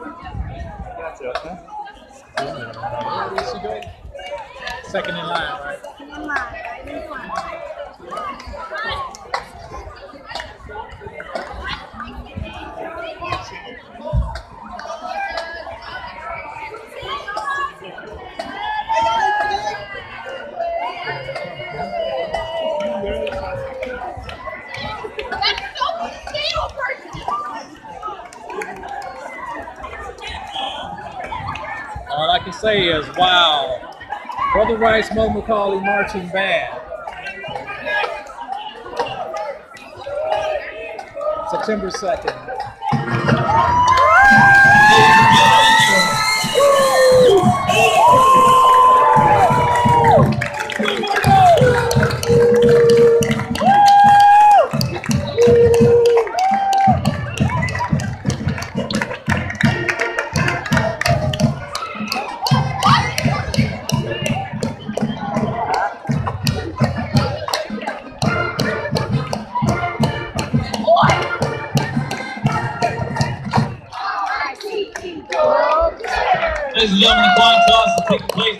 Gotcha. Okay. Where she go? Second in line, right? All I can say is, wow. Brother Rice Mo McAuley marching band. September 2nd. Ladies and gentlemen, the coin toss is taking place.